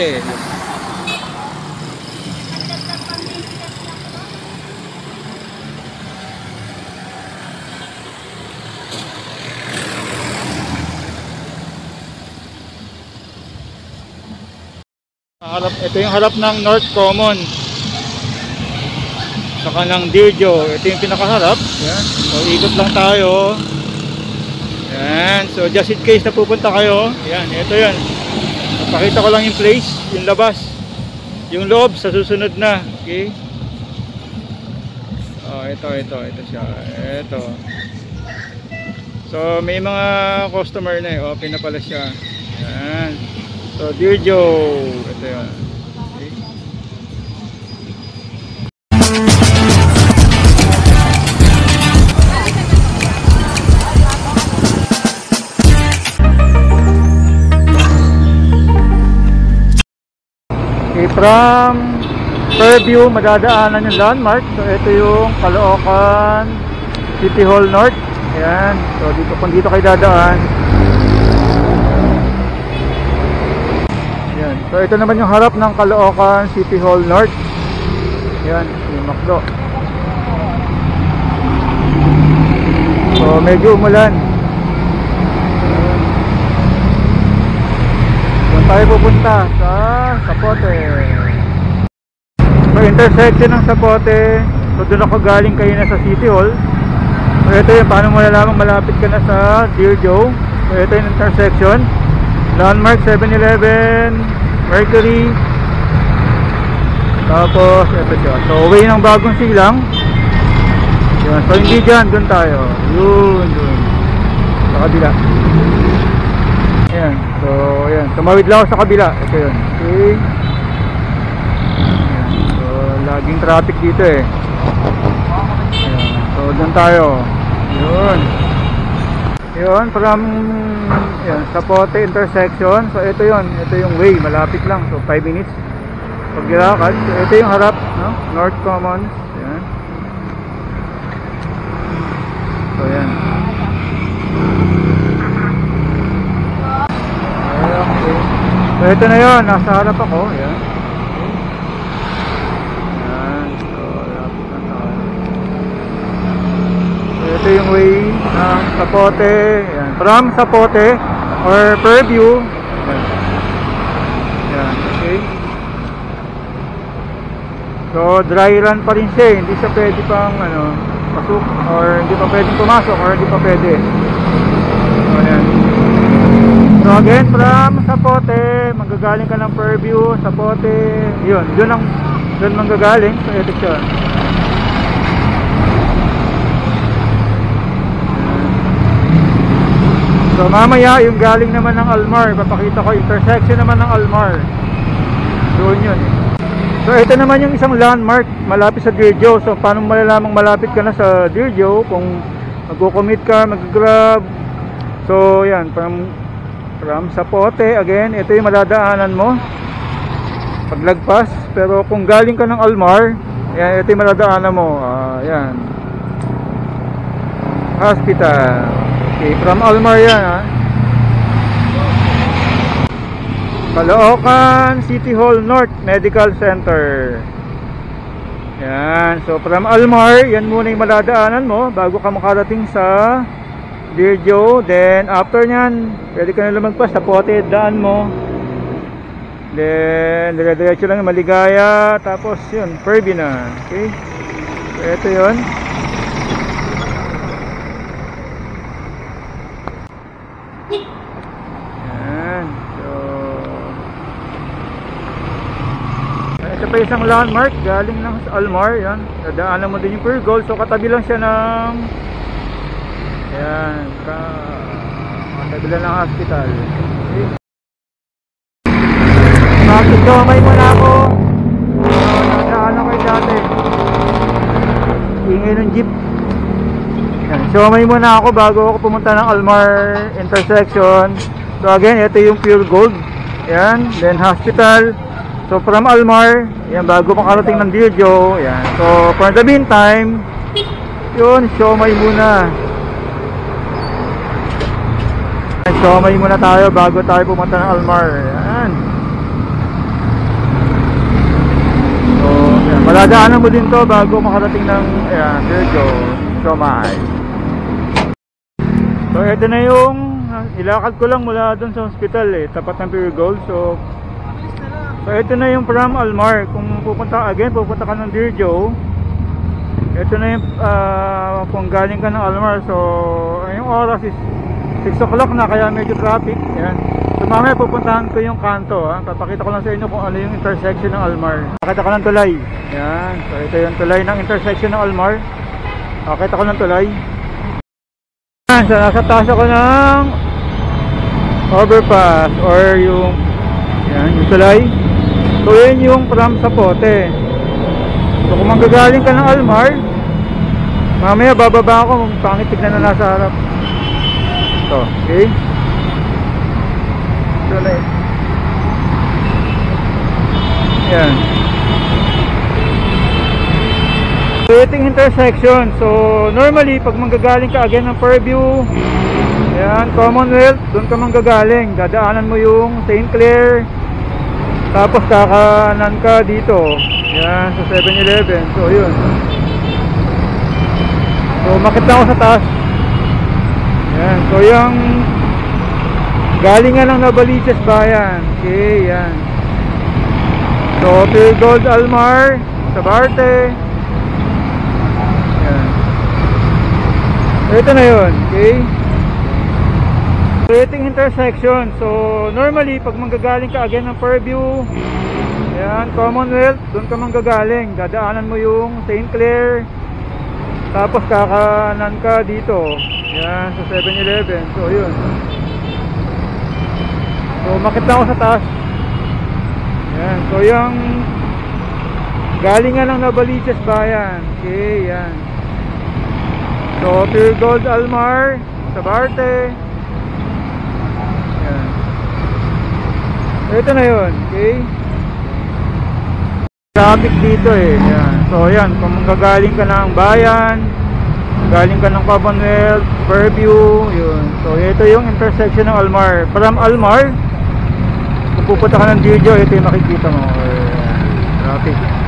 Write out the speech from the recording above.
pote. Harap, ito yung harap ng North Common. Saka ng Dirjo. Ito yung pinakaharap. Yan. So, ikot lang tayo. Yan. So, just in case na pupunta kayo. Yan. Ito yan. Pakita ko lang yung place. Yung labas. Yung loob sa susunod na. Okay. Oh, ito, ito. Ito siya. Ito. So, may mga customer na eh. Open na pala siya. Yan. So, Dirjo. Ito yan. From Fairview, madadaanan yung landmark. So, ito yung Caloocan City Hall North. Ayan. So, dito, kung dito kayo dadaan. Ayan. So, ito naman yung harap ng Caloocan City Hall North. Ayan, yung Macdo. So, medyo umulan. Doon tayo pupunta sa Sapote. So intersection ng Sapote. So doon ako galing kayo na sa City Hall. So ito yung paano mo nalaman malapit ka na sa Dear Joe. So ito yung intersection. Landmark 7-Eleven, Mercury. Tapos ito siya. So way ng bagong silang. Yun. So hindi dyan, doon tayo. Yun, doon. Sa kabila. Ayan. So, ayan. Tumawid lang ako sa kabila. Ito yun. Okay. So, laging traffic dito eh. Ayan. So, doon tayo. Yun. Yun. From, ayan, Sapote intersection. So, ito yun. Ito yung way. Malapit lang. So, 5 minutes. Paglakad. So, ito yung harap. No? North Commons. Ayan. So, ayan. Okay. So ito na yun, nasa harap ako. Ayan. Ayan. So, lapit na. So ito yung way ng Sapote. Ayan. From Sapote or Fairview. Ayan. Ayan. Okay. So dry run pa rin siya. eh. Hindi siya pwede pang ano, pasok or hindi pa pwedeng pumasok or hindi pa pwede. So again, from Sapote, manggagaling ka ng Fairview, Sapote, yun, yun ang, yun manggagaling, so ito. So mamaya, yung galing naman ng Almar, papakita ko, intersection naman ng Almar. Doon yun eh. So ito naman yung isang landmark, malapit sa Dirjo. So paano malalamang malapit ka na sa Dirjo, kung magko-commit ka, mag-grab. So yan, from from Sapote again ito yung madadaanan mo. Paglagpas pero kung galing ka ng Almar yan, ito yung madadaanan mo. Ah, yan hospital. Okay, from Almar yan ha Caloocan City Hall North Medical Center. Yan so from Almar yan muna yung madadaanan mo bago ka makarating sa Joe, then after nyan, pwede ka na lumagpas sa pote, daan mo. Then, dire-diretso lang maligaya, tapos yun, Furby na. Okay? So, ito yun. Yan. So, ito pa isang landmark, galing ng Almar, yan. Dadaanan mo din yung Pure Gold, so katabi lang siya ng Ayan, ka kabila ng hospital. Okay. Makikdomay muna ako. Nadaan ako yung dati. Ingay ng jeep. Ayan, Siomay muna ako bago ako pumunta ng Almar intersection. So again, ito yung pure gold. Ayan, then hospital. So from Almar, ayan, bago makarating ng Dirjo. Ayan. So for the meantime, yun, siomay muna. So may muna tayo bago tayo pumunta ng Almar. Ayan. So, ayan. Maladaanan mo din to bago makarating ng ayan, Virgo, Chomai. So ito na yung ilakad ko lang mula doon sa hospital eh, tapat ng Pure Gold. So So ito na yung from Almar. Kung pupunta again, pupunta ka ng Virgo. Ito na yung uh, kung galing ka ng Almar. So yung oras is 6 o'clock na kaya medyo traffic. Yan. So mamaya pupuntahan ko yung kanto. Ha? Papakita ko lang sa inyo kung ano yung intersection ng Almar. Pakita ko ng tulay. Yan. So ito yung tulay ng intersection ng Almar. Pakita ko ng tulay. Yan. So nasa taas ako ng overpass or yung yan, yung tulay. So yun yung from Sapote. So kung manggagaling ka ng Almar, mamaya bababa ako, pangit tignan na nasa harap. So, okay? Yan. So ito yung intersection. So normally pag manggagaling ka again ng Fairview, yan, Commonwealth, doon ka manggagaling. Dadaanan mo yung St. Clair, tapos kakanan ka dito. Yan, sa 7-Eleven. So, yun. So, makit na ako sa taas. Yan. So, yung galing nga ng Nabaliches Bayan. Okay, yan. So, Pure Gold Almar, Sabarte. Yan. So, ito na yun. Okay. So, ito intersection. So, normally, pag manggagaling ka again ng Fairview, yan, Commonwealth, doon ka manggagaling. Dadaanan mo yung St. Clair, tapos kakanan ka dito. Yan, sa 7-Eleven. So, yun. So, makit ako sa taas. Yan, so yung galing nga ng Nabaliches Bayan. Okay, yan. So, Pure Gold Almar, Sabarte, yan. Ito na yun. Okay? Traffic dito eh. Yan. So, yan. Kung gagaling ka ng bayan, galing ka ng Commonwealth, Fairview, yun. So, ito yung intersection ng Almar. From Almar, kung pupunta ka ng Dirjo, ito yung makikita mo. Ayan. Traffic.